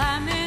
i Amen.